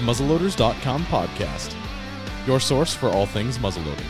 the muzzleloaders.com podcast, your source for all things muzzleloading.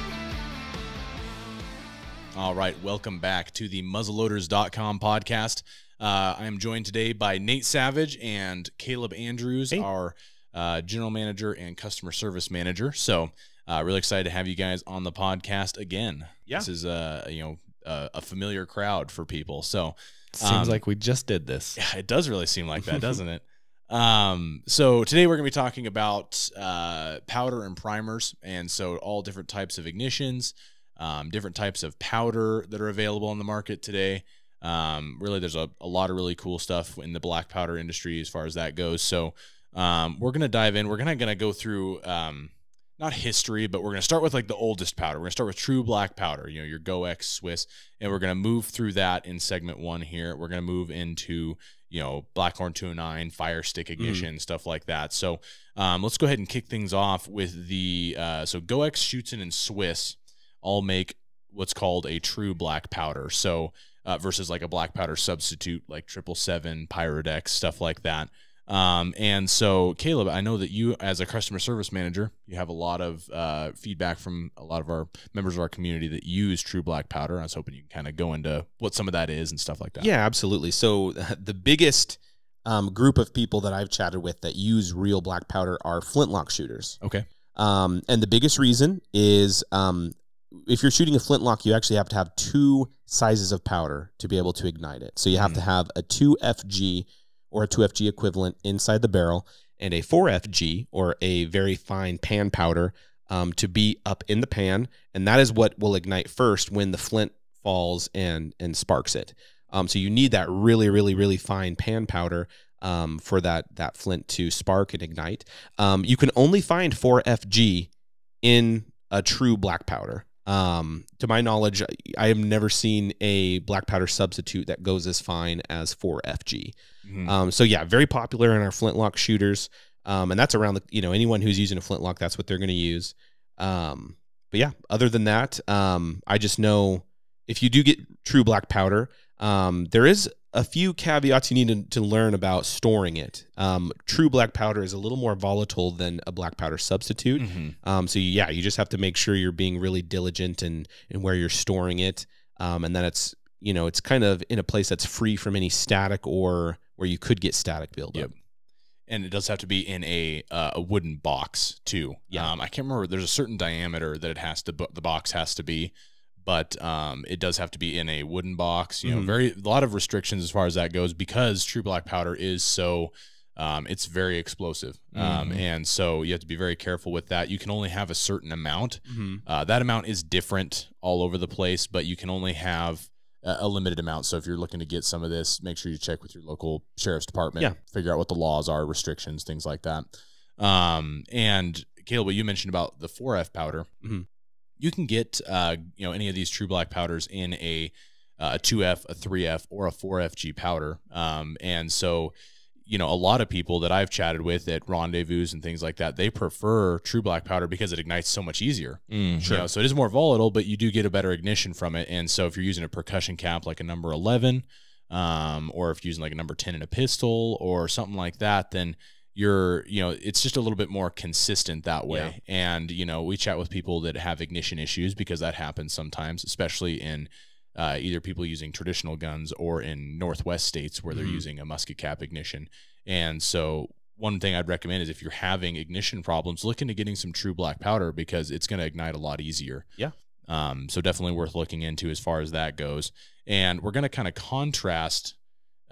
All right, welcome back to the muzzleloaders.com podcast. Uh, I am joined today by Nate Savage and Caleb Andrews, Hey. our uh, general manager and customer service manager. So, uh, really excited to have you guys on the podcast again. Yeah. This is uh, you know uh, a familiar crowd for people. So, Seems Um, like we just did this. yeah, it does really seem like that, doesn't it? Um, so today we're going to be talking about uh, powder and primers, and so all different types of ignitions, um, different types of powder that are available in the market today. Um, really, there's a, a lot of really cool stuff in the black powder industry as far as that goes. So um, we're going to dive in. We're going to going to go through um, not history, but we're going to start with like the oldest powder. We're going to start with true black powder. You know, your Goex Swiss and we're going to move through that in segment one here. We're going to move into, you know, Blackhorn 209, fire stick ignition, stuff like that. So um, let's go ahead and kick things off with the, uh, so Goex, Schuetzen, and Swiss all make what's called a true black powder. So uh, versus like a black powder substitute like triple seven, Pyrodex, stuff like that. Um, and so, Caleb, I know that you, as a customer service manager, you have a lot of uh, feedback from a lot of our members of our community that use True Black Powder. I was hoping you can kind of go into what some of that is and stuff like that. Yeah, absolutely. So the biggest um, group of people that I've chatted with that use real black powder are flintlock shooters. Okay. Um, and the biggest reason is um, if you're shooting a flintlock, you actually have to have two sizes of powder to be able to ignite it. So you have Mhm. to have a 2FG or a 2FG equivalent inside the barrel and a 4FG or a very fine pan powder um, to be up in the pan. And that is what will ignite first when the flint falls and, and sparks it. Um, so you need that really, really, really fine pan powder um, for that that flint to spark and ignite. Um, you can only find 4FG in a true black powder. Um, to my knowledge, I have never seen a black powder substitute that goes as fine as 4FG. Mhm. Um, so yeah, very popular in our flintlock shooters. Um, and that's around the you know anyone who's using a flintlock, that's what they're going to use. Um, but yeah, other than that, um, I just know if you do get true black powder, um, there is a few caveats you need to, to learn about storing it. Um, true black powder is a little more volatile than a black powder substitute. Mhm. Um, so yeah, you just have to make sure you're being really diligent and and where you're storing it, um, and that it's you know it's kind of in a place that's free from any static or where you could get static buildup. Yep. and it does have to be in a uh, a wooden box too. Yeah. Um, I can't remember. There's a certain diameter that it has to the box has to be, but um, it does have to be in a wooden box. You know, Mhm. very a lot of restrictions as far as that goes because True Black Powder is so. Um, it's very explosive, um, Mhm. and so you have to be very careful with that. You can only have a certain amount. Mm-hmm. Uh, that amount is different all over the place, but you can only have a, a limited amount. So if you're looking to get some of this, make sure you check with your local sheriff's department. Yeah. Figure out what the laws are, restrictions, things like that. Um, and Caleb, you mentioned about the 4F powder, Mhm. You can get uh, you know any of these true black powders in a uh, a 2F, a 3F, or a 4FG powder. Um, and so you know, a lot of people that I've chatted with at rendezvous and things like that, they prefer true black powder because it ignites so much easier. Mm, You know, so it is more volatile, but you do get a better ignition from it. And so if you're using a percussion cap like a number 11, um, or if you're using like a number 10 in a pistol or something like that, then you're, you know, it's just a little bit more consistent that way. And, you know, we chat with people that have ignition issues because that happens sometimes, especially in uh, either people using traditional guns or in Northwest states where they're Mhm. using a musket cap ignition. And so one thing I'd recommend is if you're having ignition problems, look into getting some true black powder because it's going to ignite a lot easier. Yeah. Um, so definitely worth looking into as far as that goes. And we're going to kind of contrast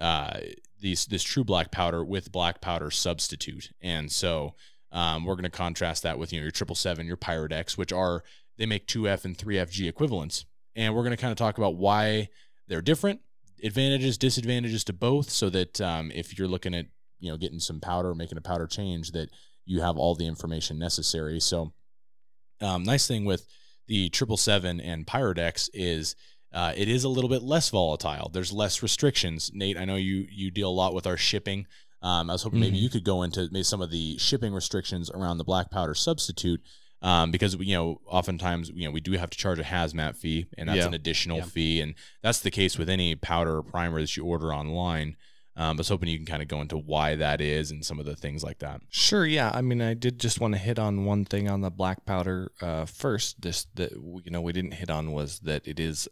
uh, these this true black powder with black powder substitute. And so um, we're going to contrast that with you know your triple seven, your Pyrodex, which are they make two F and three FG equivalents. And we're going to kind of talk about why they're different, advantages, disadvantages to both, so that um, if you're looking at you know getting some powder, making a powder change, that you have all the information necessary. So, um, nice thing with the triple seven and Pyrodex is uh, it is a little bit less volatile. There's less restrictions. Nate, I know you you deal a lot with our shipping. Um, I was hoping maybe Mhm. you could go into maybe some of the shipping restrictions around the black powder substitute. Um, because you know, oftentimes you know we do have to charge a hazmat fee, and that's Yeah. an additional Yeah. fee, and that's the case with any powder or primer that you order online. Um, I was hoping you can kind of go into why that is and some of the things like that. Sure. Yeah. I mean, I did just want to hit on one thing on the black powder uh, first. This that you know we didn't hit on was that it is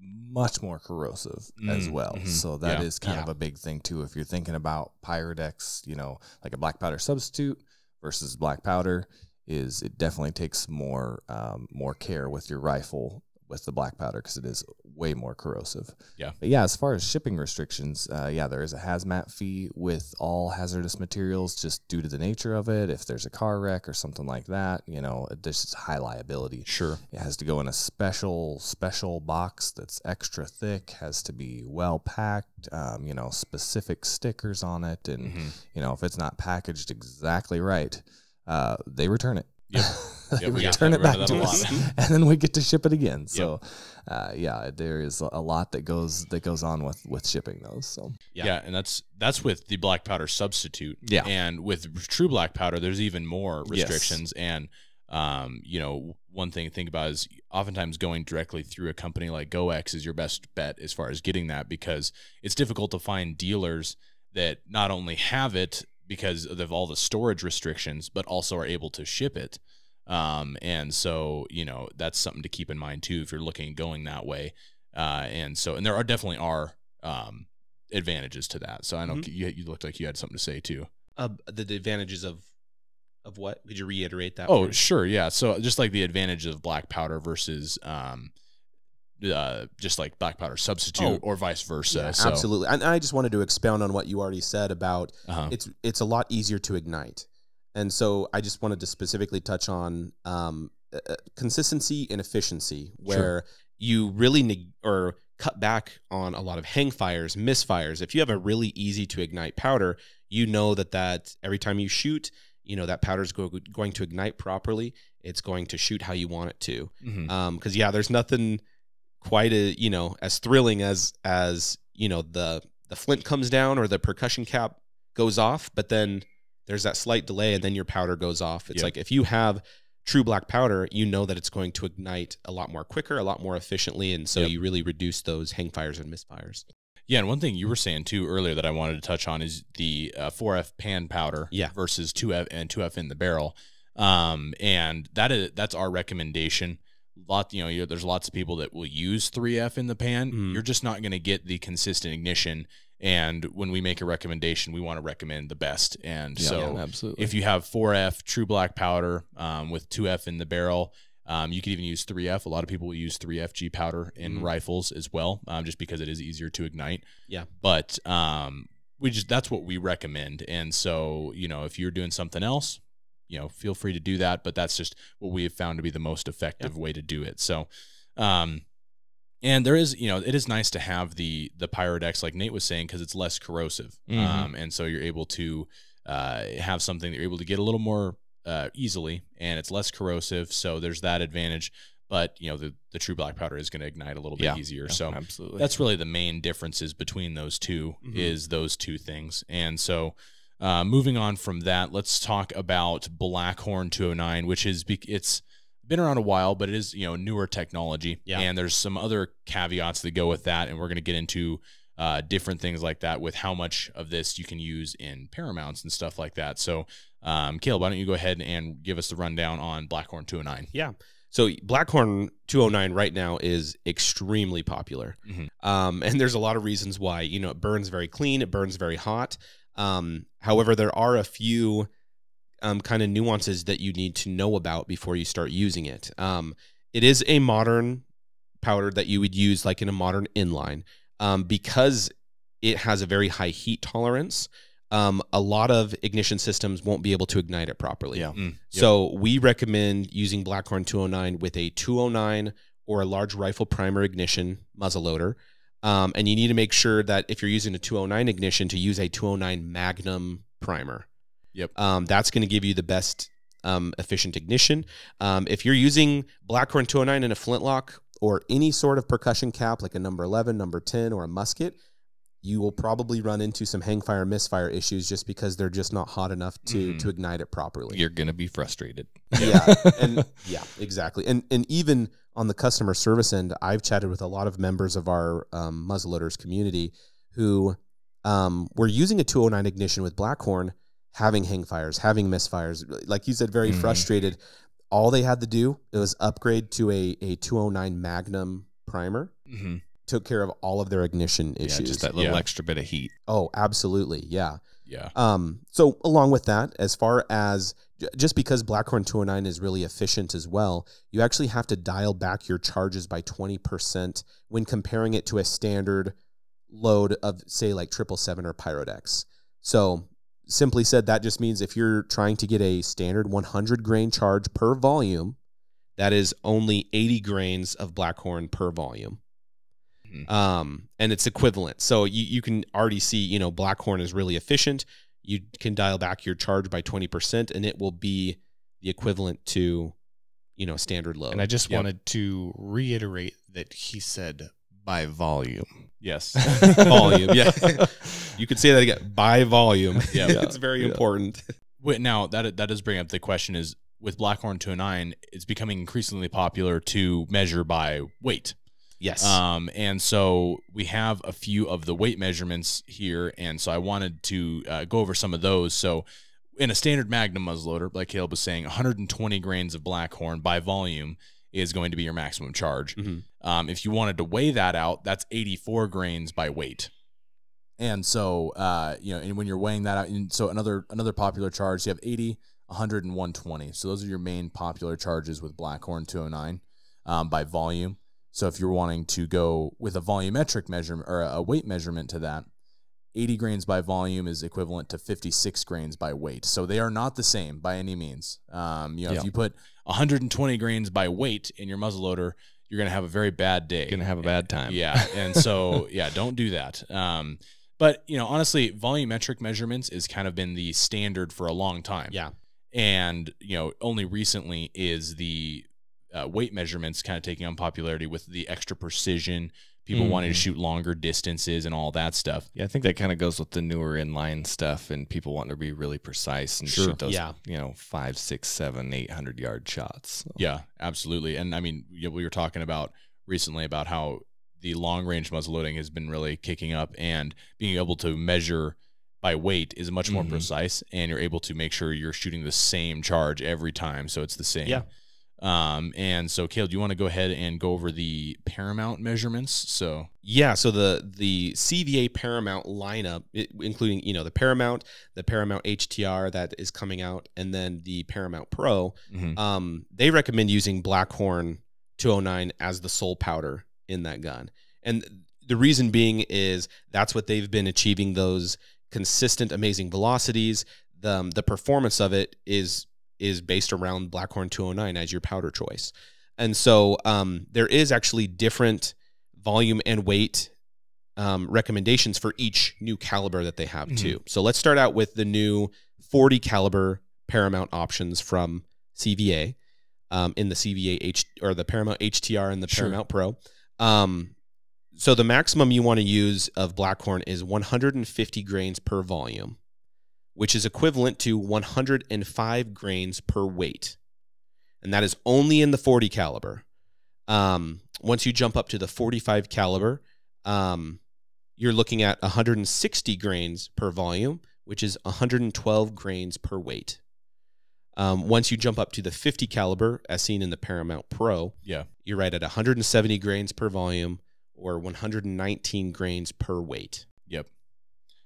much more corrosive as Mm, well. mhm. So that is Yeah. kind Yeah. of a big thing too. If you're thinking about Pyrodex, you know, like a black powder substitute versus black powder, is it definitely takes more um, more care with your rifle with the black powder because it is way more corrosive. Yeah. But yeah, as far as shipping restrictions, uh, yeah, there is a hazmat fee with all hazardous materials just due to the nature of it. If there's a car wreck or something like that, you know, there's just high liability. Sure. It has to go in a special special box that's extra thick. Has to be well packed. Um, you know, specific stickers on it, and Mhm. you know if it's not packaged exactly right, uh, they return it. Yep. they Yep, we return it back to us, and then we get to ship it again. So, uh, yeah, there is a lot that goes that goes on with with shipping those. So Yeah. Yeah. and that's that's with the black powder substitute. Yeah. and with true black powder, there's even more Yes. restrictions. And um, you know, one thing to think about is oftentimes going directly through a company like Goex is your best bet as far as getting that because it's difficult to find dealers that not only have it because of all the storage restrictions, but also are able to ship it. Um, and so you know that's something to keep in mind too if you're looking going that way. Uh, and so and there are definitely are um, advantages to that. So I know Mhm. you, you looked like you had something to say too. Uh, the, the advantages of of what? Could you reiterate that? Oh, sure, yeah. So just like the advantage of black powder versus um, uh, just like black powder substitute Oh. or vice versa. Yeah, so, absolutely. And I just wanted to expound on what you already said about Uh-huh. it's it's a lot easier to ignite. And so I just wanted to specifically touch on um, uh, uh, consistency and efficiency, where you really neg- or cut back on a lot of hang fires, misfires. If you have a really easy to ignite powder, you know that that every time you shoot, you know that powder's go- going to ignite properly. It's going to shoot how you want it to. Mhm. Um, because yeah, there's nothing quite a you know as thrilling as as you know the the flint comes down or the percussion cap goes off, but then there's that slight delay and then your powder goes off. It's Yep. like if you have true black powder, you know that it's going to ignite a lot more quicker, a lot more efficiently, and so Yep. you really reduce those hang fires and misfires. Yeah, and one thing you were saying too earlier that I wanted to touch on is the uh, 4F pan powder Yeah. versus 2F and 2F in the barrel. Um, and that is that's our recommendation. Lot, you know, there's lots of people that will use 3F in the pan. Mhm. You're just not going to get the consistent ignition. And when we make a recommendation, we want to recommend the best. And so absolutely. if you have 4F true black powder um, with 2F in the barrel, um, you could even use 3F. A lot of people will use 3FG powder in Mhm. rifles as well, um, just because it is easier to ignite. Yeah. But um, we just that's what we recommend. And so you know, if you're doing something else, you know, feel free to do that. But that's just what we have found to be the most effective way to do it. So, um, and there is, you know, it is nice to have the the Pyrodex, like Nate was saying, because it's less corrosive, Mhm. um, and so you're able to uh, have something that you're able to get a little more uh, easily, and it's less corrosive. So there's that advantage. But you know, the the true black powder is going to ignite a little bit Yeah. easier. So absolutely. that's really the main differences between those 2 Mhm. is those two things and so uh, moving on from that let's talk about blackhorn 209 which is it's been around a while but it is you know newer technology Yeah. and there's some other caveats that go with that and we're going to get into uh, different things like that with how much of this you can use in paramounts and stuff like that so um, Caleb, why don't you go ahead and give us the rundown on Blackhorn 209? Yeah. So Blackhorn 209 right now is extremely popular. Mhm. Um, and there's a lot of reasons why. You know, it burns very clean, it burns very hot. Um, however, there are a few um, kind of nuances that you need to know about before you start using it. Um, it is a modern powder that you would use like in a modern inline um, because it has a very high heat tolerance. Um, a lot of ignition systems won't be able to ignite it properly. Yeah. Mm, yep. So we recommend using Blackhorn 209 with a 209 or a large rifle primer ignition muzzleloader. Um, and you need to make sure that if you're using a 209 ignition, to use a 209 Magnum primer. Yep. Um, that's going to give you the best um, efficient ignition. Um, if you're using Blackhorn 209 in a flintlock or any sort of percussion cap, like a number 11, number 10, or a musket, you will probably run into some hangfire misfire issues just because they're just not hot enough to Mhm. to ignite it properly You're gonna be frustrated. yeah and yeah exactly and and even on the customer service end i've chatted with a lot of members of our um, muzzleloaders community who um, we're using a 209 ignition with Blackhorn, having hang fires, having misfires. Like you said, very Mhm. frustrated. All they had to do it was upgrade to a, a 209 Magnum primer. Mm-hmm. Took care of all of their ignition Yeah, issues. just that little Yeah. extra bit of heat. oh, absolutely. Yeah. Yeah. Um, so along with that, as far as just because Blackhorn 209 is really efficient as well, you actually have to dial back your charges by 20% when comparing it to a standard load of say like 777 or Pyrodex. So simply said, that just means if you're trying to get a standard 100 grain charge per volume, that is only 80 grains of Blackhorn per volume. Mhm. Um, and it's equivalent. So you, you can already see, you know, Blackhorn is really efficient. You can dial back your charge by 20% and it will be the equivalent to, you know, standard load. And I just Yep. wanted to reiterate that he said by volume. Yes. volume. Yeah. you could say that again by volume. Yeah. it's very Yeah. important. Wait, now that that does bring up the question: is with Blackhorn 209, it's becoming increasingly popular to measure by weight. Yes. Um, and so we have a few of the weight measurements here, and so I wanted to uh, go over some of those. So, in a standard Magnum muzzleloader, like Caleb was saying, 120 grains of Blackhorn by volume is going to be your maximum charge. Mhm. Um, if you wanted to weigh that out, that's 84 grains by weight. And so, uh, you know, and when you're weighing that out, and so another another popular charge, you have 80, 100, and 120. So those are your main popular charges with Blackhorn 209 um, by volume. So if you're wanting to go with a volumetric measurement or a weight measurement to that, 80 grains by volume is equivalent to 56 grains by weight. So they are not the same by any means. Um, you know, Yeah. if you put 120 grains by weight in your muzzleloader, you're going to have a very bad day. Gonna have a bad time. Yeah, and so yeah, don't do that. Um, but you know, honestly, volumetric measurements has kind of been the standard for a long time. yeah. and you know, only recently is the uh, weight measurements kind of taking on popularity with the extra precision, people wanting to Mhm. shoot longer distances and all that stuff. Yeah, I think that kind of goes with the newer inline stuff and people wanting to be really precise and Sure. shoot those, Yeah. you know, five, six, seven, eight hundred yard shots. So, Yeah, absolutely. And I mean, you know, we were talking about recently about how the long range muzzle loading has been really kicking up, and being able to measure by weight is much more Mhm. precise, and you're able to make sure you're shooting the same charge every time, so it's the same. Yeah. Um, and so, Caleb, do you want to go ahead and go over the paramount measurements? So, Yeah, so the the CVA Paramount lineup, it, including you know the Paramount, the Paramount HTR that is coming out, and then the Paramount Pro, mhm. um, they recommend using Blackhorn 209 as the sole powder in that gun, and the reason being is that's what they've been achieving those consistent, amazing velocities. The um, the performance of it is is based around Blackhorn 209 as your powder choice, and so um, there is actually different volume and weight um, recommendations for each new caliber that they have Mhm. too. So let's start out with the new 40 caliber Paramount options from CVA um, in the CVA H or the Paramount HTR and the Sure. Paramount Pro. Um, so the maximum you want to use of Blackhorn is 150 grains per volume, which is equivalent to 105 grains per weight, and that is only in the 40 caliber. Um, once you jump up to the 45 caliber, um, you're looking at 160 grains per volume, which is 112 grains per weight. Um, once you jump up to the 50 caliber, as seen in the Paramount Pro, yeah, you're right at 170 grains per volume or 119 grains per weight. yep.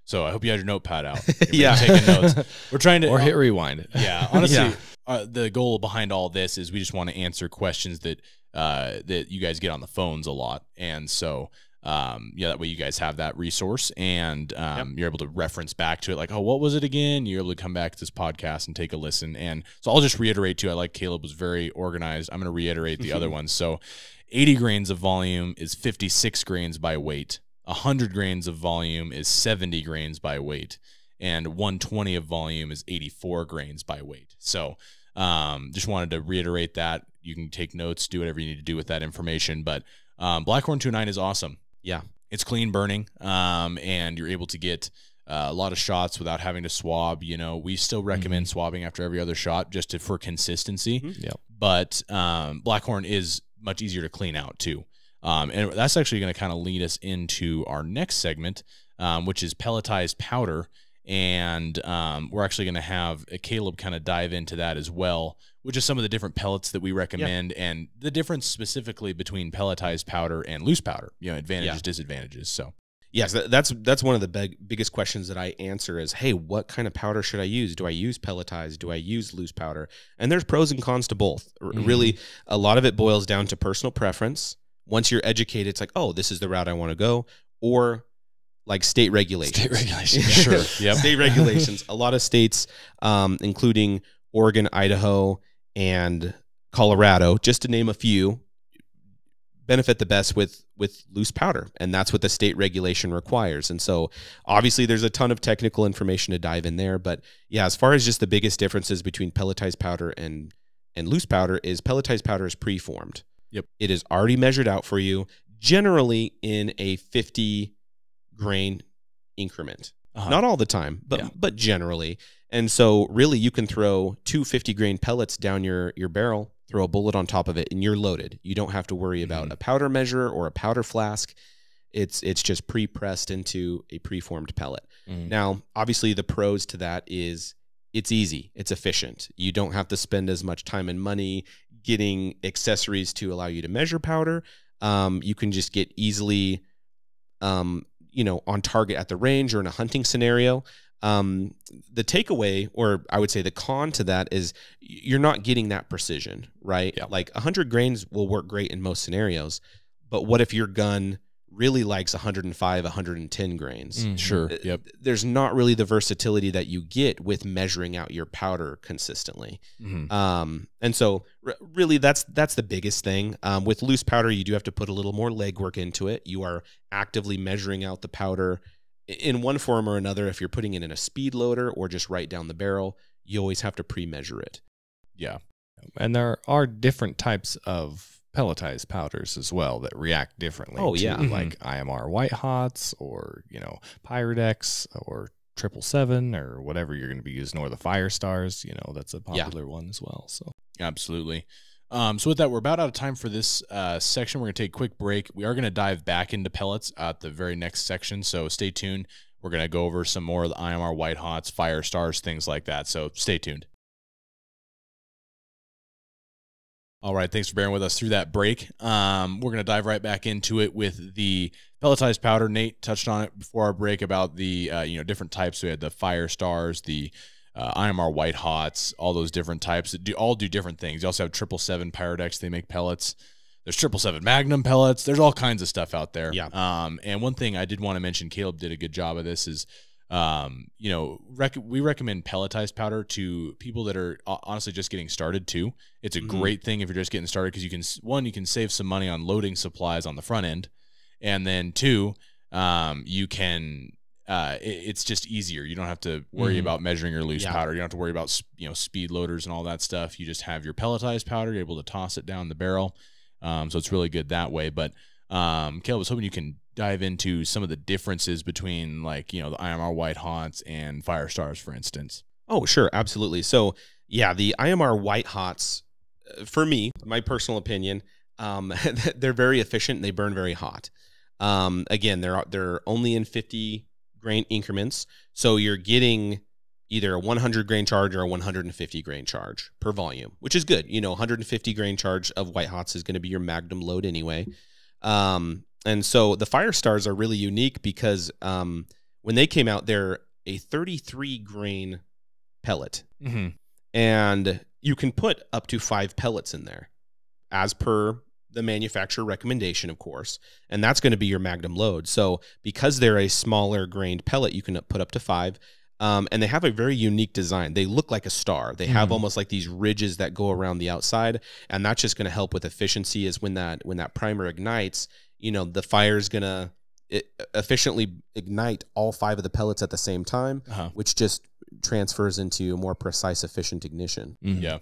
So I hope you had your notepad out. Yeah. Taking notes. We're trying to Or hit rewind. Yeah, honestly, Yeah. Uh, the goal behind all this is we just want to answer questions that uh, that you guys get on the phones a lot, and so um, yeah, that way you guys have that resource, and um, you're able to reference back to it, like, oh, what was it again? You're able to come back to this podcast and take a listen. And so I'll just reiterate too. I like Caleb was very organized. I'm going to reiterate the other ones. So 80 grains of volume is 56 grains by weight. 100 grains of volume is 70 grains by weight and 120 of volume is 84 grains by weight. So, um, just wanted to reiterate that. You can take notes, do whatever you need to do with that information. But um, Blackhorn 29 is awesome. Yeah. It's clean burning, um, and you're able to get uh, a lot of shots without having to swab. You know, we still recommend swabbing after every other shot just to, for consistency. Mhm. Yep. But um, Blackhorn is much easier to clean out too. Um, and that's actually going to kind of lead us into our next segment. um, which is pelletized powder. And um, we're actually going to have uh, Caleb kind of dive into that as well, which is some of the different pellets that we recommend and the difference specifically between pelletized powder and loose powder, you know, advantages, Yeah. disadvantages. So, Yes, that- that's that's one of the big, biggest questions that I answer is, hey, what kind of powder should I use? Do I use pelletized? Do I use loose powder? And there's pros and cons to both. Mhm. Really, a lot of it boils down to personal preference. Once you're educated, it's like, oh, this is the route I want to go, or like state regulations. State regulations, sure. Yep. State regulations. A lot of states, um, including Oregon, Idaho, and Colorado, just to name a few, benefit the best with with loose powder and that's what the state regulation requires and so obviously there's a ton of technical information to dive in there but yeah as far as just the biggest differences between pelletized powder and and loose powder is pelletized powder is preformed Yep. it is already measured out for you generally in a 50 grain increment Uh-huh. not all the time but Yeah. but generally and so really you can throw two 50 grain pellets down your your barrel throw a bullet on top of it and you're loaded. You don't have to worry about Mhm. a powder measure or a powder flask. It's it's just pre-pressed into a preformed pellet. Mhm. now obviously the pros to that is it's easy. It's efficient. You don't have to spend as much time and money getting accessories to allow you to measure powder. Um, you can just get easily um, you know on target at the range or in a hunting scenario um, the takeaway or i would say the con to that is you're not getting that precision right Yeah. like 100 grains will work great in most scenarios but what if your gun really likes 105 110 grains. Sure. uh, Yep. there's not really the versatility that you get with measuring out your powder consistently Mhm. um, and so r- really that's that's the biggest thing um, with loose powder you do have to put a little more legwork into it you are actively measuring out the powder in one form or another if you're putting it in a speed loader or just right down the barrel you always have to pre-measure it Yeah. And there are different types of pelletized powders as well that react differently. Oh, to, yeah. like mm-hmm. IMR White Hots or you know Pyrodex or Triple Seven or whatever you're going to be using, or the Fire Stars. You know that's a Yeah. popular one as well. So Absolutely. Um, so with that, we're about out of time for this uh, section. We're going to take a quick break. We are going to dive back into pellets at the very next section. So stay tuned. We're going to go over some more of the IMR White Hots, Fire Stars, things like that. So stay tuned. All right, thanks for bearing with us through that break. Um, we're going to dive right back into it with the pelletized powder. Nate touched on it before our break about the uh, you know different types. We had the Fire Stars, the uh, IMR White Hots, all those different types that do all do different things. You also have triple seven Pyrodex. They make pellets. There's triple seven Magnum pellets. There's all kinds of stuff out there. Yeah. Um, and one thing I did want to mention, Caleb did a good job of this. Is um, you know, rec- we recommend pelletized powder to people that are uh, honestly just getting started too. It's a Mhm. great thing if you're just getting started because you can one you can save some money on loading supplies on the front end, and then two, um, you can uh, it- it's just easier. You don't have to worry Mhm. about measuring your loose Yeah. powder. You don't have to worry about you know speed loaders and all that stuff. You just have your pelletized powder. You're able to toss it down the barrel, um, so it's really good that way. But um, Caleb I was hoping you can dive into some of the differences between like you know the IMR White Hots and Fire Stars, for instance. Oh, sure, absolutely. So, yeah, the IMR White Hots, uh, for me, my personal opinion, um, they're very efficient. and They burn very hot. Um, again, they're they're only in 50 grain increments, so you're getting either a 100 grain charge or a 150 grain charge per volume, which is good. You know, 150 grain charge of White Hots is going to be your Magnum load anyway. Um, and so the Fire Stars are really unique because um, when they came out, they're a 33 grain pellet Mm-hmm. and you can put up to five pellets in there as per the manufacturer recommendation of course and that's going to be your magnum load so because they're a smaller grained pellet you can put up to five um, and they have a very unique design they look like a star they have Mhm. almost like these ridges that go around the outside and that's just going to help with efficiency is when that when that primer ignites you know the fire is going to efficiently ignite all five of the pellets at the same time Uh-huh. which just transfers into a more precise, efficient ignition. Yeah,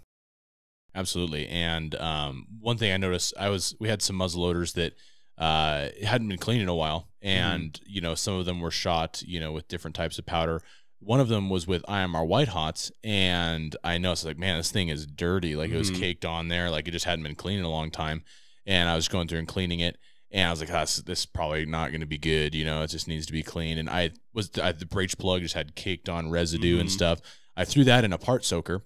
absolutely. And um, one thing I noticed, I was we had some muzzle loaders that uh, hadn't been cleaned in a while, and you know some of them were shot, you know, with different types of powder. One of them was with IMR White Hots, and I noticed like, man, this thing is dirty. Like it was Mhm. caked on there, like it just hadn't been cleaned in a long time. And I was going through and cleaning it, And I was like, oh, this, this is probably not going to be good. You know, it just needs to be clean. And I was I, the breech plug just had caked on residue and Mhm. stuff. I threw that in a part soaker,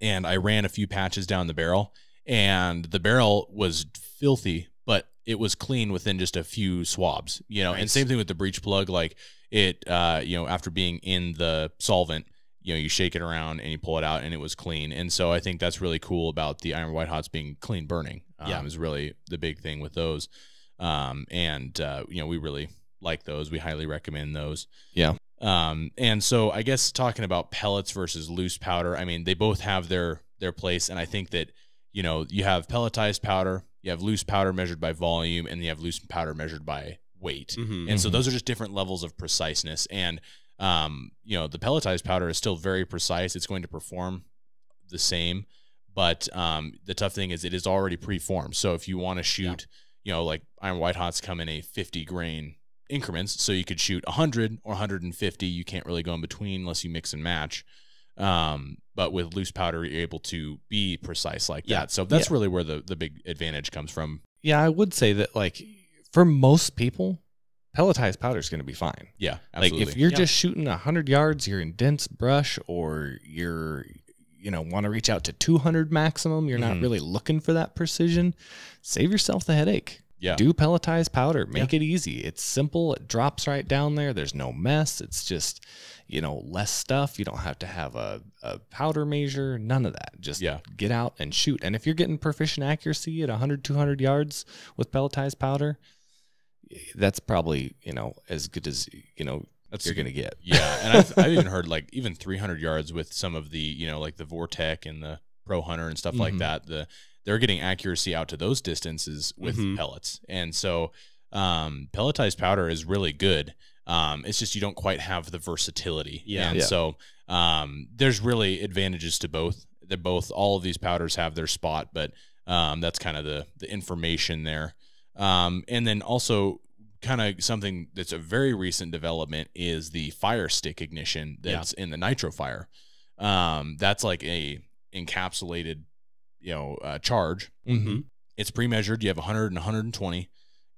and I ran a few patches down the barrel, and the barrel was filthy, but it was clean within just a few swabs. You know, and same thing with the breech plug. Like it, uh, you know, after being in the solvent, you know, you shake it around and you pull it out, and it was clean. And so I think that's really cool about the IMR White Hots being clean burning. Um, Yeah. is really the big thing with those. Um, and uh, you know, we really like those. We highly recommend those. Yeah. Um, and so I guess talking about pellets versus loose powder, I mean, they both have their their place, and I think that you know you have pelletized powder, you have loose powder measured by volume, and you have loose powder measured by weight. Mhm. And so those are just different levels of preciseness. And um, you know, the pelletized powder is still very precise. It's going to perform the same, but um, the tough thing is it is already preformed. So if you want to shoot, you know, like IMR White Hots come in a 50 grain increments, so you could shoot 100 or 150. You can't really go in between unless you mix and match. Um, but with loose powder, you're able to be precise like Yeah. that. So that's Yeah. really where the the big advantage comes from. Yeah, I would say that like for most people, pelletized powder is going to be fine. Yeah, absolutely. Like if you're Yeah. just shooting 100 yards, you're in dense brush or you're you know want to reach out to 200 maximum, you're not really looking for that precision, save yourself the headache. Yeah, Do pelletized powder, make it easy. It's simple, it drops right down there. There's no mess. It's just, you know, less stuff. You don't have to have a, a powder measure, none of that. Just Yeah. get out and shoot. And if you're getting proficient accuracy at 100, 200 yards with pelletized powder, that's probably, you know, as good as, you know, That's you're going to get. Yeah, and I've, I've even heard like even 300 yards with some of the you know like the Vortek and the Pro Hunter and stuff like Mhm. that. The they're getting accuracy out to those distances with Mhm. pellets, and so um, pelletized powder is really good. Um, it's just you don't quite have the versatility. Yeah. and Yeah. so um, there's really advantages to both. They're both all of these powders have their spot, but um, that's kind of the the information there. Um, and then also kind of something that's a very recent development is the fire stick ignition that's in the nitro fire. Um, that's like a encapsulated, you know, uh, charge. Mm-hmm. It's pre-measured. You have 100 and 120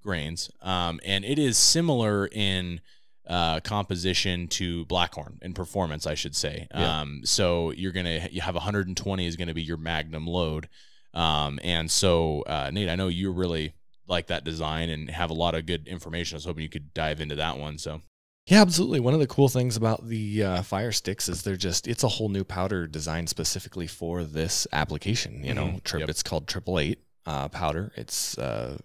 grains, um, and it is similar in uh, composition to Blackhorn in performance, I should say. Yeah. Um, so you're gonna you have 120 is gonna be your magnum load, um, and so uh, Nate, I know you really like that design and have a lot of good information. I was hoping you could dive into that one. So Yeah, absolutely. One of the cool things about the uh, fire sticks is they're just, it's a whole new powder designed specifically for this application. You know, Mhm. tri- Yep. it's called Triple Eight uh, powder. It's, uh,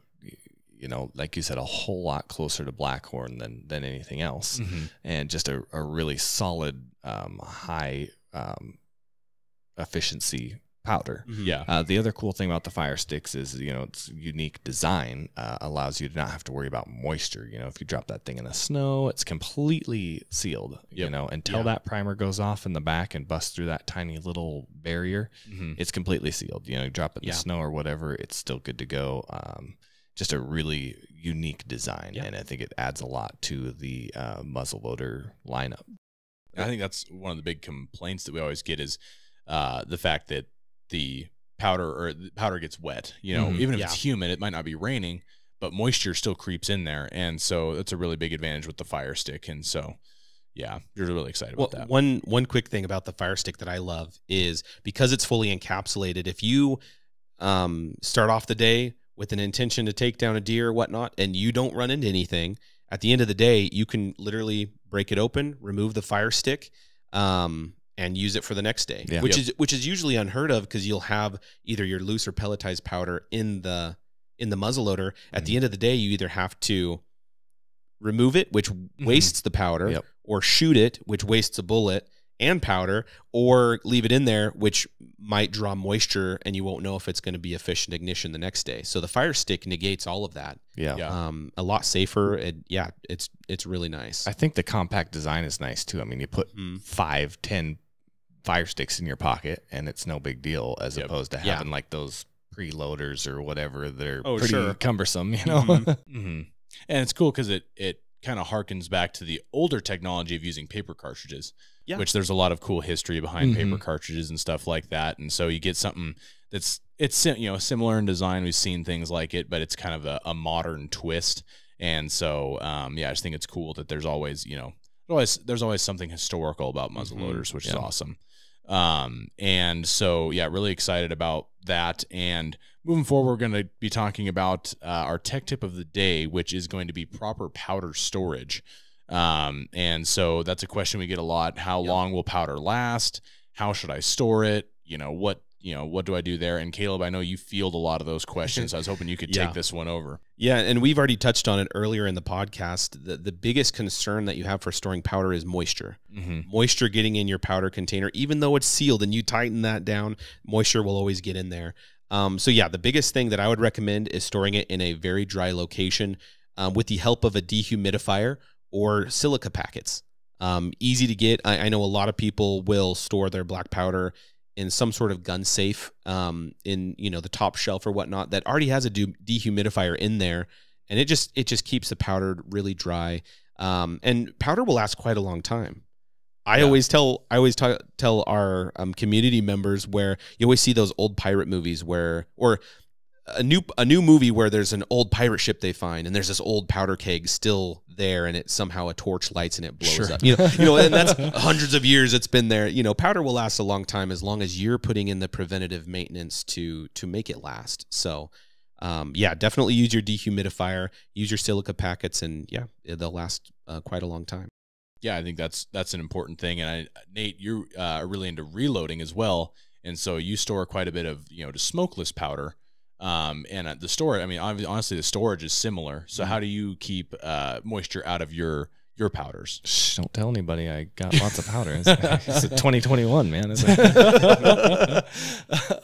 you know, like you said, a whole lot closer to Blackhorn than, than anything else. And just a, a really solid, um, high um, efficiency powder. yeah, Uh, the other cool thing about the fire sticks is, you know, its unique design uh, allows you to not have to worry about moisture. You know, if you drop that thing in the snow, it's completely sealed. You know, until Yeah. that primer goes off in the back and busts through that tiny little barrier, Mhm. it's completely sealed. You know, you drop it in Yeah. the snow or whatever, it's still good to go. Um, just a really unique design, Yeah. and I think it adds a lot to the uh, muzzleloader lineup. I think that's one of the big complaints that we always get is uh, the fact that the powder or the powder gets wet. You know, Mhm. even if Yeah. it's humid, it might not be raining, but moisture still creeps in there, and so that's a really big advantage with the fire stick. And so, yeah, you're really excited Well, about that. one one quick thing about the fire stick that I love is because it's fully encapsulated. If you um, start off the day with an intention to take down a deer or whatnot, and you don't run into anything, at the end of the day, you can literally break it open, remove the fire stick, um, and use it for the next day. Yeah. Which Yep. is which is usually unheard of because you'll have either your loose or pelletized powder in the in the muzzleloader. At the end of the day, you either have to remove it, which wastes the powder, Yep. or shoot it, which wastes a bullet and powder, or leave it in there, which might draw moisture and you won't know if it's going to be efficient ignition the next day. So the fire stick negates all of that. Yeah. Yeah. Um, a lot safer. And yeah, it's it's really nice. I think the compact design is nice too. I mean, you put Mm. five, ten fire sticks in your pocket, and it's no big deal, as Yep. opposed to Yeah. having like those preloaders or whatever. They're Oh, pretty sure. cumbersome, you know. Mhm. hmm And it's cool because it it kind of harkens back to the older technology of using paper cartridges, Yeah. which there's a lot of cool history behind Mhm. paper cartridges and stuff like that. And so you get something that's it's you know similar in design. We've seen things like it, but it's kind of a, a modern twist. And so, um, yeah, I just think it's cool that there's always you know always there's always something historical about muzzle Mhm. loaders, which is awesome. Um, and so yeah, really excited about that. And moving forward, we're going to be talking about uh, our tech tip of the day, which is going to be proper powder storage. Um, and so that's a question we get a lot. How Yep. long will powder last? How should I store it? You know, what, you know, what do I do there? And Caleb, I know you field a lot of those questions. I was hoping you could Yeah. take this one over. Yeah, and we've already touched on it earlier in the podcast. The, the biggest concern that you have for storing powder is moisture. Mm-hmm. Moisture getting in your powder container, even though it's sealed and you tighten that down, moisture will always get in there. Um, so, yeah, the biggest thing that I would recommend is storing it in a very dry location um, with the help of a dehumidifier or silica packets. Um, easy to get. I, I know a lot of people will store their black powder in some sort of gun safe um, in you know the top shelf or whatnot that already has a de- dehumidifier in there, and it just it just keeps the powder really dry. Um, and powder will last quite a long time. I Yeah. always tell I always t- tell our um, community members where you always see those old pirate movies where or a new a new movie where there's an old pirate ship they find and there's this old powder keg still there and it somehow a torch lights and it blows Sure. up. You know, you know, and that's hundreds of years it's been there. You know, powder will last a long time as long as you're putting in the preventative maintenance to to make it last. So um, yeah, definitely use your dehumidifier, use your silica packets, and yeah, they'll last uh, quite a long time. yeah, I think that's that's an important thing. And I, Nate, you uh, are really into reloading as well, and so you store quite a bit of you know just smokeless powder. Um, and uh, the storage, I mean, honestly, the storage is similar. So how do you keep uh, moisture out of your your powders? Shh, don't tell anybody I got lots of powder. It's, it's 2021, man. It's a-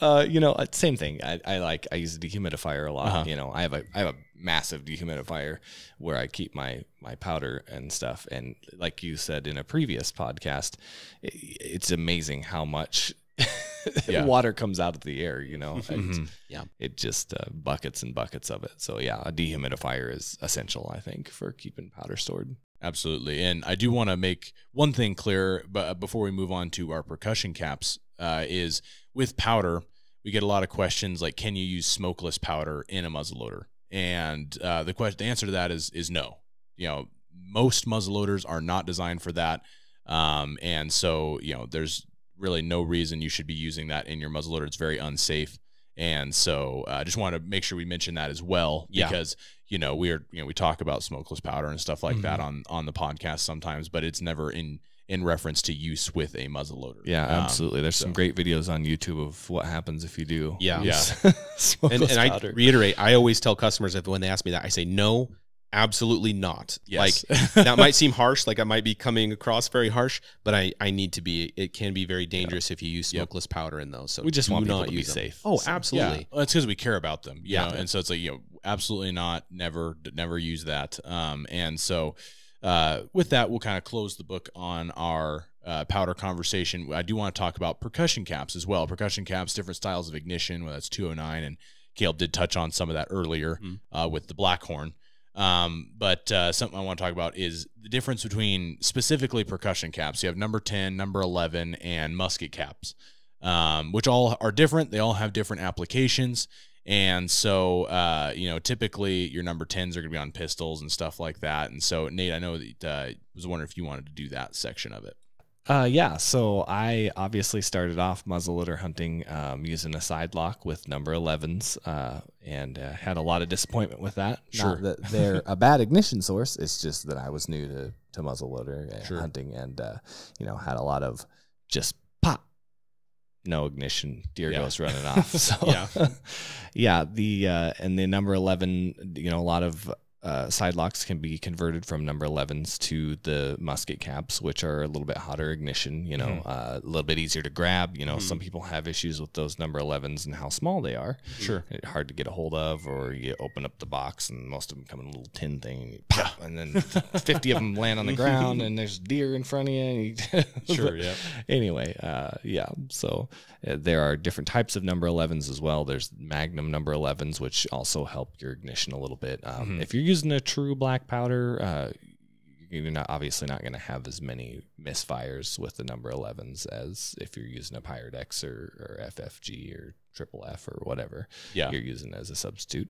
uh, you know, uh, same thing. I, I like I use a dehumidifier a lot. Uh-huh. You know, I have a I have a massive dehumidifier where I keep my my powder and stuff. And like you said in a previous podcast, i it's amazing how much Yeah. water comes out of the air. You know, It's- Mhm. Yeah. it just uh, buckets and buckets of it. So yeah, a dehumidifier is essential, I think, for keeping powder stored. Absolutely. And I do want to make one thing clear, but uh, before we move on to our percussion caps, uh, is with powder, we get a lot of questions like, can you use smokeless powder in a muzzleloader? And uh, the question, the answer to that is is no. You know, most muzzleloaders are not designed for that, um, and so you know, there's really no reason you should be using that in your muzzleloader. It's very unsafe. And so uh, I just want to make sure we mention that as well Yeah. because you know we are you know we talk about smokeless powder and stuff like that on on the podcast sometimes, but it's never in in reference to use with a muzzleloader. Yeah, Um, absolutely. There's some great videos on YouTube of what happens if you do. Yeah. use And, smokeless and I powder. reiterate, I always tell customers if when they ask me that, I say no, absolutely not. Yes. Like that might seem harsh, like I might be coming across very harsh, but I, I need to be. It can be very dangerous if you use smokeless powder in those. So we just want people to be them. safe. Oh, So- absolutely. Yeah, well, it's because we care about them. Yeah. know? and so it's like you know, absolutely not, never, never use that. Um, and so uh, with that, we'll kind of close the book on our uh, powder conversation. I do want to talk about percussion caps as well. Percussion caps, different styles of ignition. Well, that's 209, and Caleb did touch on some of that earlier Mhm. uh, with the Blackhorn. Um, but uh, something I want to talk about is the difference between specifically percussion caps. You have number 10, number 11, and musket caps, um, which all are different. They all have different applications. And so, uh, you know, typically your number 10s are going to be on pistols and stuff like that. And so, Nate, I know that uh, was wondering if you wanted to do that section of it. Uh, yeah, so I obviously started off muzzleloader hunting um, using a side lock with number 11s uh, and uh, had a lot of disappointment with that. Not that they're a bad ignition source. It's just that I was new to, to muzzleloader Sure. hunting and, uh, you know, had a lot of just pop. No ignition, deer Yeah. goes running off. So Yeah. yeah, the uh, and the number eleven, you know, a lot of uh, side locks can be converted from number 11s to the musket caps, which are a little bit hotter ignition, you know, Mhm. uh, a little bit easier to grab. You know, Mhm. some people have issues with those number 11s and how small they are. Sure. Hard to get a hold of, or you open up the box and most of them come in a little tin thing, and, you pop, and then 50 of them land on the ground, and there's deer in front of you. you- Sure, yeah. Anyway, uh, yeah. So uh, there are different types of number 11s as well. There's Magnum number 11s, which also help your ignition a little bit. Um, Mhm. If you're using a true black powder, uh, you're you're not obviously not going to have as many misfires with the number 11s as if you're using a Pyrodex or, or FFG or Triple F or whatever Yeah. you're using as a substitute.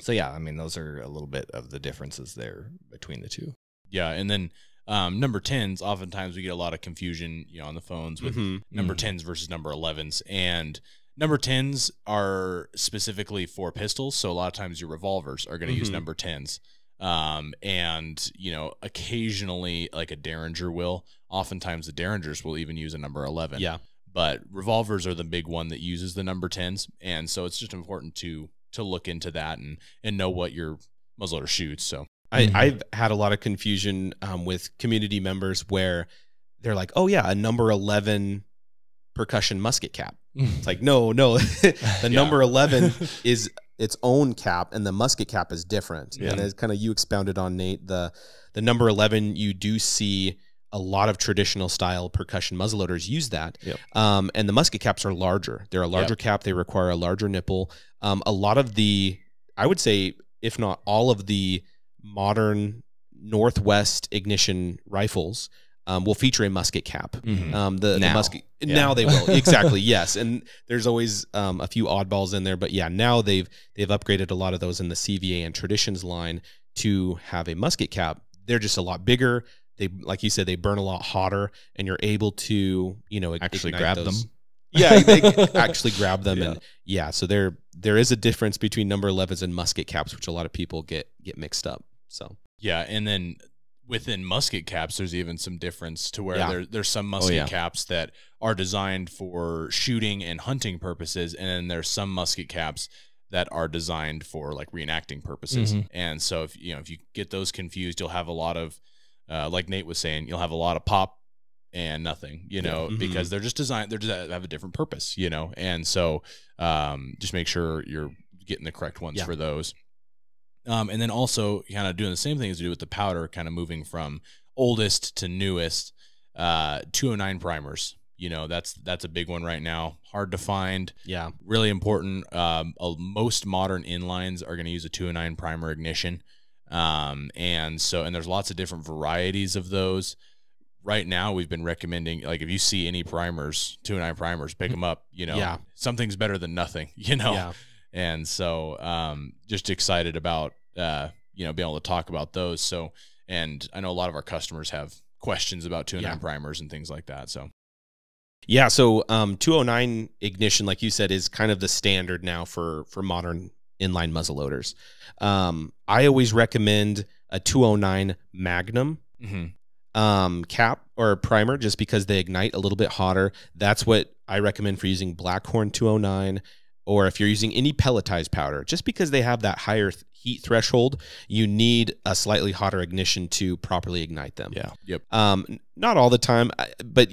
So yeah, I mean those are a little bit of the differences there between the two. Yeah. And then um, number 10s, oftentimes we get a lot of confusion, you know, on the phones with Mhm. number Mhm. 10s versus number 11s. And number 10s are specifically for pistols. So a lot of times your revolvers are going to use Mhm. number 10s. Um, and, you know, occasionally like a Derringer will. Oftentimes the Derringers will even use a number 11. Yeah. But revolvers are the big one that uses the number 10s. And so it's just important to to look into that and and know what your muzzleloader shoots. So I, Mhm. I've had a lot of confusion um, with community members where they're like, "Oh yeah, a number eleven percussion musket cap." It's like, no, no, the number eleven is its own cap, and the musket cap is different. Yeah. And as kind of you expounded on, Nate, the the number eleven, you do see a lot of traditional style percussion muzzleloaders use that. Yep. Um, and the musket caps are larger. They're a larger cap. They require a larger nipple. Um, a lot of the, I would say, if not all of the modern Northwest ignition rifles um, will feature a musket cap. Mhm. Um, the, the Now. musket Yeah. now they will exactly yes, and there's always um, a few oddballs in there, but yeah, now they've they've upgraded a lot of those in the CVA and traditions line to have a musket cap. They're just a lot bigger. They like you said, they burn a lot hotter, and you're able to you know Actually grab those- them. Yeah, they actually grab them, Yeah. and yeah, so there there is a difference between number 11s and musket caps, which a lot of people get get mixed up. So Yeah, and then within musket caps, there's even some difference to where Yeah. there, there's some musket yeah. caps that are designed for shooting and hunting purposes, and then there's some musket caps that are designed for like reenacting purposes. Mhm. And so if you know if you get those confused, you'll have a lot of, uh, like Nate was saying, you'll have a lot of pop and nothing, you know, Mhm. because they're just designed, they're just have a different purpose, you know, and so um, just make sure you're getting the correct ones Yeah. for those. Um, and then also kind of doing the same thing as we do with the powder, kind of moving from oldest to newest. Uh, 209 primers, you know, that's that's a big one right now. Hard to find, yeah, really important. Um, uh, most modern inlines are going to use a 209 primer ignition, um, and so and there's lots of different varieties of those. Right now, we've been recommending like if you see any primers, 209 primers, pick them up. You know, Yeah. something's better than nothing. You know, yeah, and so um, just excited about uh, you know being able to talk about those. So, and I know a lot of our customers have questions about 209 Yeah. primers and things like that. So, Yeah, so um, 209 ignition, like you said, is kind of the standard now for for modern inline muzzleloaders. Um, I always recommend a 209 Magnum um, cap or primer just because they ignite a little bit hotter. That's what I recommend for using Blackhorn 209 or if you're using any pelletized powder, just because they have that higher th- heat threshold, you need a slightly hotter ignition to properly ignite them. Yeah. Yep. Um, not all the time, but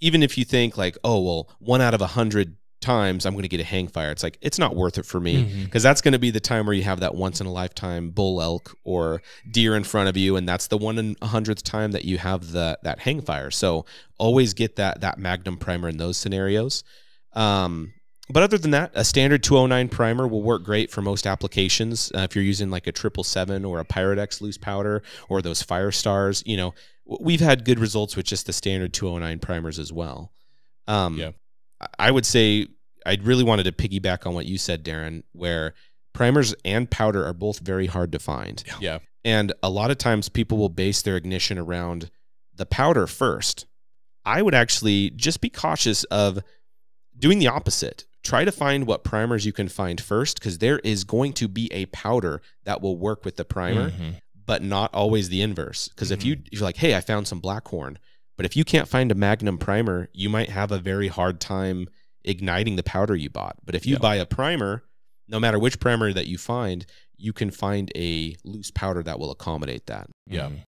even if you think like, oh well, one out of a hundred times I'm going to get a hang fire, it's like it's not worth it for me because that's going to be the time where you have that once in a lifetime bull elk or deer in front of you, and that's the one in a hundredth time that you have the that hang fire. So always get that that magnum primer in those scenarios. Um, but other than that, a standard 209 primer will work great for most applications. Uh, if you're using like a triple seven or a Pyrodex loose powder or those Fire Stars, you know, we've had good results with just the standard 209 primers as well. Um, Yeah. I- I would say I really wanted to piggyback on what you said, Darren, where primers and powder are both very hard to find. yeah, And a lot of times people will base their ignition around the powder first. I would actually just be cautious of doing the opposite. Try to find what primers you can find first because there is going to be a powder that will work with the primer, Mhm. but not always the inverse. Because if you if you're like, hey, I found some blackhorn, but if you can't find a magnum primer, you might have a very hard time igniting the powder you bought. But if you Yeah. buy a primer, no matter which primer that you find, you can find a loose powder that will accommodate that. Yeah. Mhm.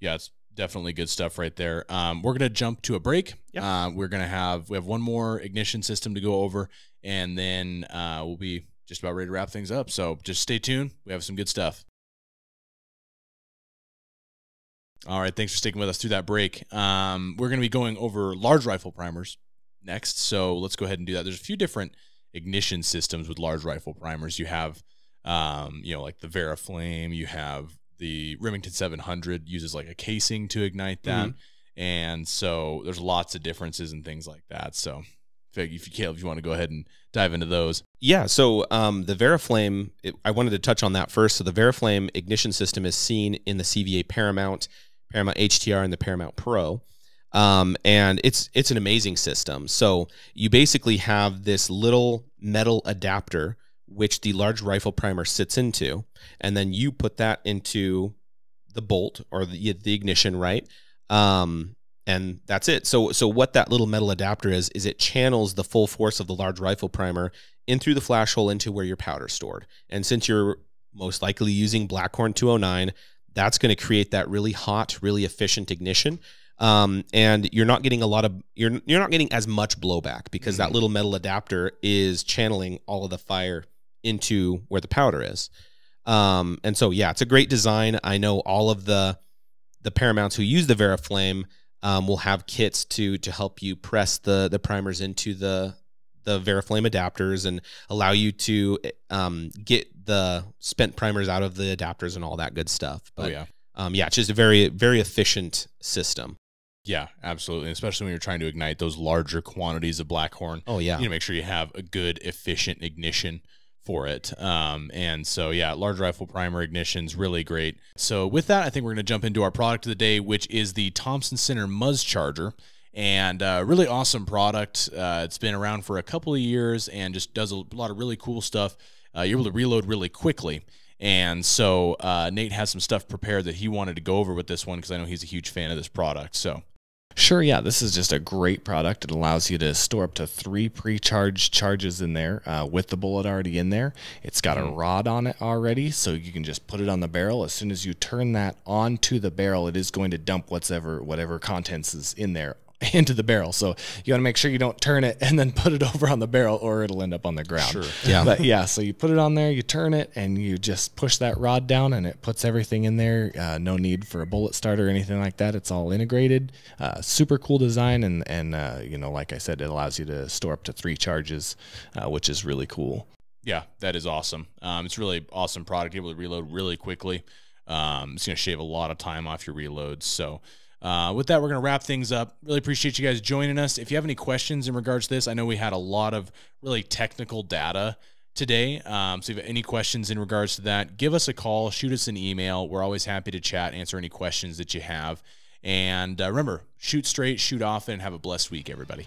yeah, it's definitely good stuff right there. Um, we're gonna jump to a break. Yep. Uh, we're gonna have we have one more ignition system to go over, and then uh, we'll be just about ready to wrap things up. So just stay tuned. We have some good stuff. All right, thanks for sticking with us through that break. Um, we're going to be going over large rifle primers next, so let's go ahead and do that. There's a few different ignition systems with large rifle primers. You have, um, you know, like the Veriflame. You have the Remington 700 uses like a casing to ignite that, and so there's lots of differences and things like that. So if you can, if you want to go ahead and dive into those. Yeah. So um, the Veriflame, it, I wanted to touch on that first. So the Veriflame ignition system is seen in the CVA Paramount, Paramount HTR, and the Paramount Pro. Um, and it's it's an amazing system. So you basically have this little metal adapter which the large rifle primer sits into, and then you put that into the bolt or the, the ignition, right? Um, and that's it. So so what that little metal adapter is is it channels the full force of the large rifle primer in through the flash hole into where your powder's stored. And since you're most likely using Blackhorn 209, that's going to create that really hot, really efficient ignition. Um, and you're not getting a lot of you're you're not getting as much blowback because mm-hmm. that little metal adapter is channeling all of the fire into where the powder is. Um, and so yeah, it's a great design. I know all of the the Paramounts who use the Veriflame um, will have kits to to help you press the the primers into the the Veriflame adapters and allow you to um, get the spent primers out of the adapters and all that good stuff. Oh, but, oh yeah, um, yeah, it's just a very very efficient system. Yeah, absolutely. Especially when you're trying to ignite those larger quantities of Blackhorn. Oh yeah, you need to make sure you have a good efficient ignition for it. Um, and so, yeah, large rifle primer ignition's really great. So, with that, I think we're going to jump into our product of the day, which is the Thompson Center Muzz Charger. And uh, really awesome product. Uh, it's been around for a couple of years and just does a lot of really cool stuff. Uh, you're able to reload really quickly. And so uh, Nate has some stuff prepared that he wanted to go over with this one because I know he's a huge fan of this product. So Sure, yeah, this is just a great product. It allows you to store up to three pre-charged charges in there uh, with the bullet already in there. It's got a mm. rod on it already, so you can just put it on the barrel. As soon as you turn that onto the barrel, it is going to dump whatever whatever contents is in there into the barrel. So you want to make sure you don't turn it and then put it over on the barrel or it'll end up on the ground. Sure. Yeah. But yeah, so you put it on there, you turn it, and you just push that rod down and it puts everything in there. Uh, no need for a bullet starter or anything like that. It's all integrated. Uh, super cool design. And, and uh, you know, like I said, it allows you to store up to three charges, uh, which is really cool. Yeah, that is awesome. Um, it's really awesome product. Able to reload really quickly. Um, it's going to shave a lot of time off your reloads. So, uh, with that, we're going to wrap things up. Really appreciate you guys joining us. If you have any questions in regards to this, I know we had a lot of really technical data today. Um, so if you have any questions in regards to that, give us a call, shoot us an email. We're always happy to chat, answer any questions that you have. And uh, remember, shoot straight, shoot often, and have a blessed week, everybody.